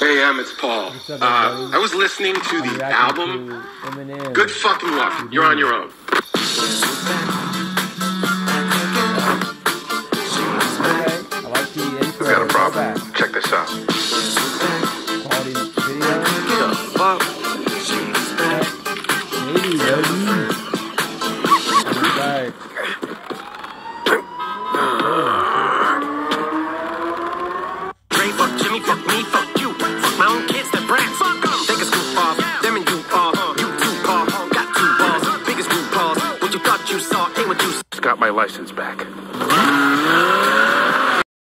Hey, Em, it's Paul. Up, Uh. I was listening to the album. to Good fucking luck. You're on your own. Okay, I like the intro. We got a problem. Check this out. Quality video. Maybe, baby. Right. Dre, fuck Jimmy, fuck me. Fuck Just got my license back.